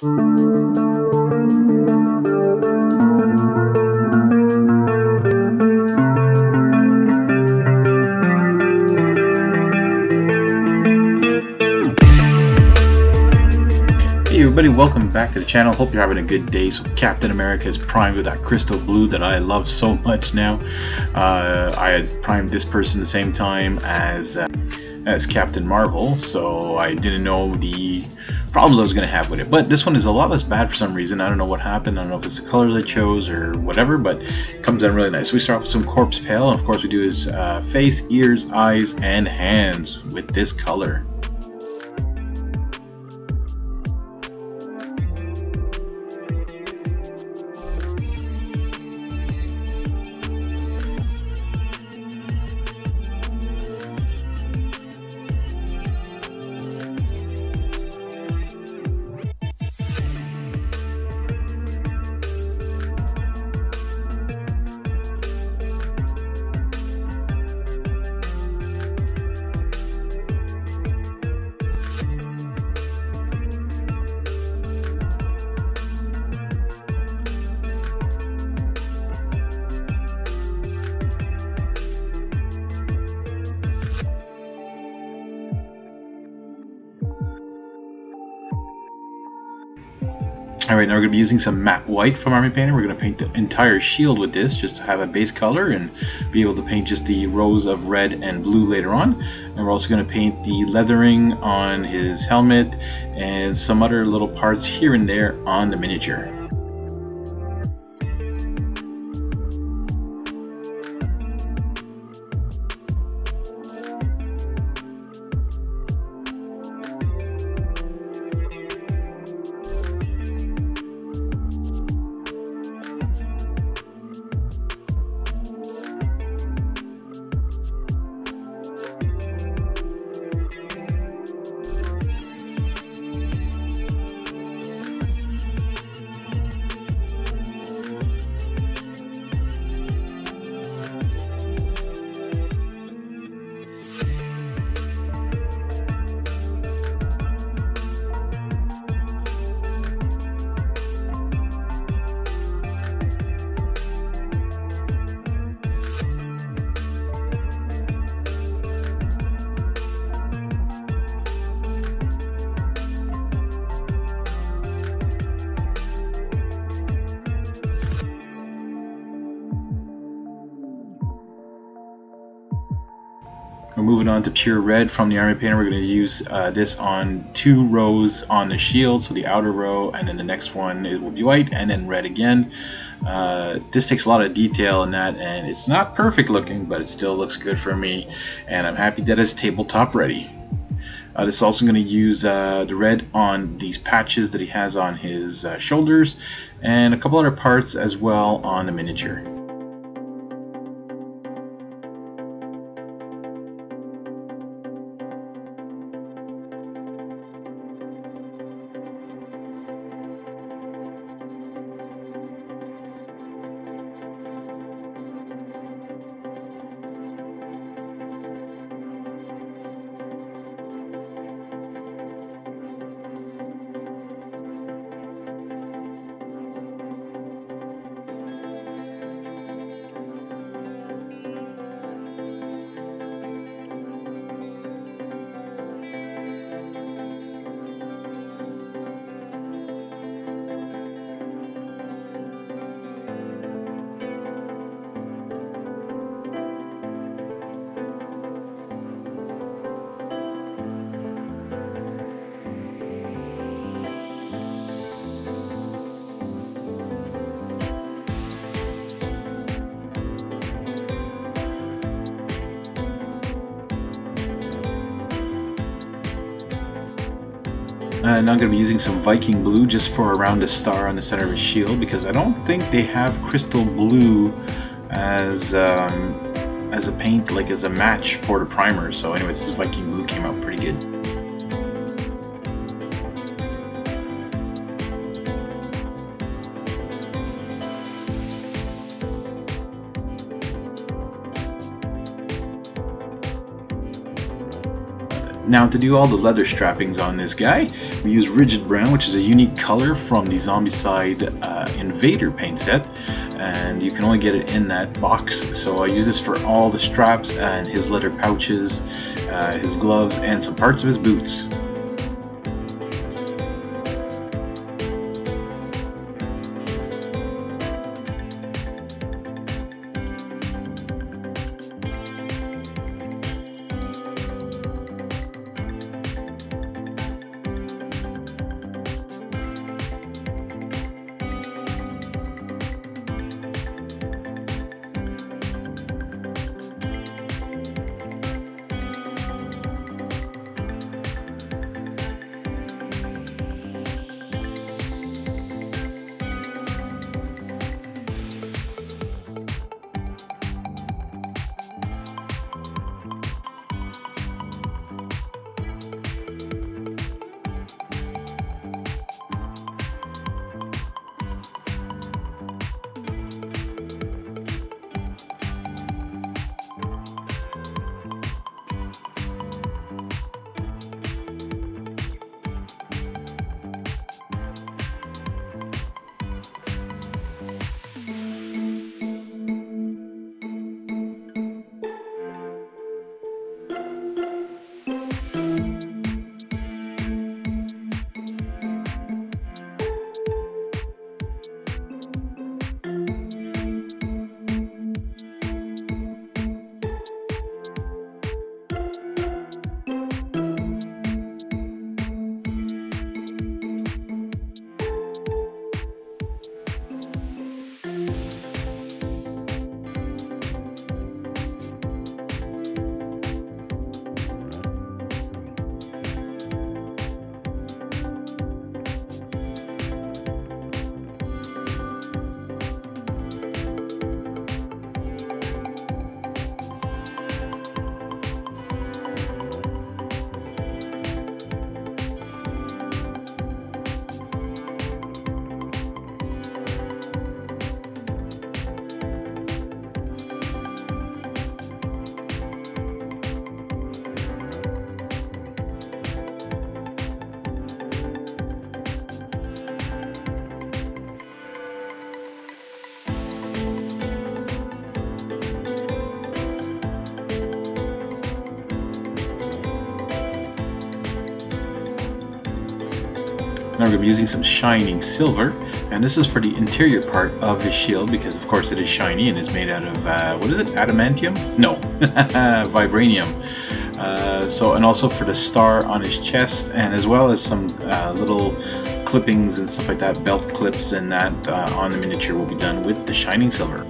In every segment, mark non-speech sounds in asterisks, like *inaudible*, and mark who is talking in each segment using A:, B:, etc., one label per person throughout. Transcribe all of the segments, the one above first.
A: Hey everybody, welcome back to the channel. Hope you're having a good day. So Captain America is primed with that crystal blue that I love so much now. Uh, I had primed this person the same time as uh, as Captain Marvel, so I didn't know the problems I was going to have with it. But this one is a lot less bad for some reason. I don't know what happened. I don't know if it's the colors I chose or whatever, but it comes out really nice. So we start off with some Corpse Pale, and of course we do his uh, face, ears, eyes, and hands with this color. Alright, now we're going to be using some matte white from Army Painter. We're going to paint the entire shield with this just to have a base color and be able to paint just the rows of red and blue later on. And we're also going to paint the leathering on his helmet and some other little parts here and there on the miniature. We're moving on to pure red from the army painter. We're going to use uh, this on two rows on the shield, so the outer row, and then the next one it will be white, and then red again. Uh, this takes a lot of detail in that, and it's not perfect looking, but it still looks good for me, and I'm happy that it's tabletop ready. Uh, this is also going to use uh, the red on these patches that he has on his uh, shoulders, and a couple other parts as well on the miniature. And I'm going to be using some Viking blue just for around a star on the center of his shield because I don't think they have crystal blue as um, as a paint, like as a match for the primer. So anyways, this Viking blue came out pretty good. Now to do all the leather strappings on this guy, we use Rigid Brown, which is a unique color from the Zombicide uh, Invader paint set, and you can only get it in that box. So I use this for all the straps and his leather pouches, uh, his gloves, and some parts of his boots. Be using some shining silver, and this is for the interior part of his shield because of course it is shiny and is made out of, uh, what is it, adamantium? No, *laughs* vibranium. Uh, so, and also for the star on his chest, and as well as some uh, little clippings and stuff like that, belt clips and that uh, on the miniature will be done with the shining silver.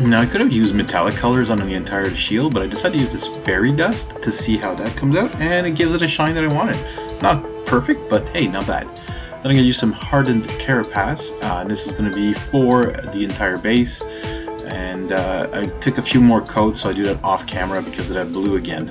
A: Now I could have used metallic colors on the entire shield, but I decided to use this fairy dust to see how that comes out, and it gives it a shine that I wanted. Not perfect, but hey, not bad. Then I'm going to use some hardened carapace. Uh, this is going to be for the entire base, and uh, I took a few more coats, so I do that off camera because of that blue again.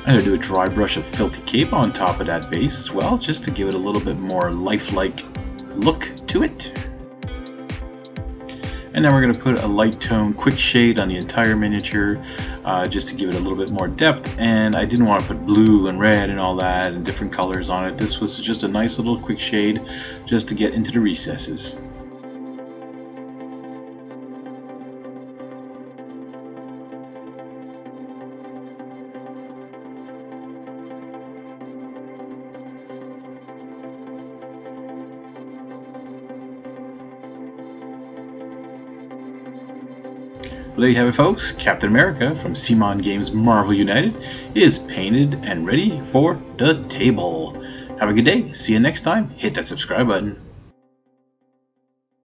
A: I'm going to do a dry brush of Filthy Cape on top of that base as well, just to give it a little bit more lifelike look to it. And then we're going to put a light tone quick shade on the entire miniature uh, just to give it a little bit more depth and I didn't want to put blue and red and all that and different colors on it. This was just a nice little quick shade just to get into the recesses. Well, there you have it, folks. Captain America from CMON Games Marvel United is painted and ready for the table. Have a good day. See you next time. Hit that subscribe button.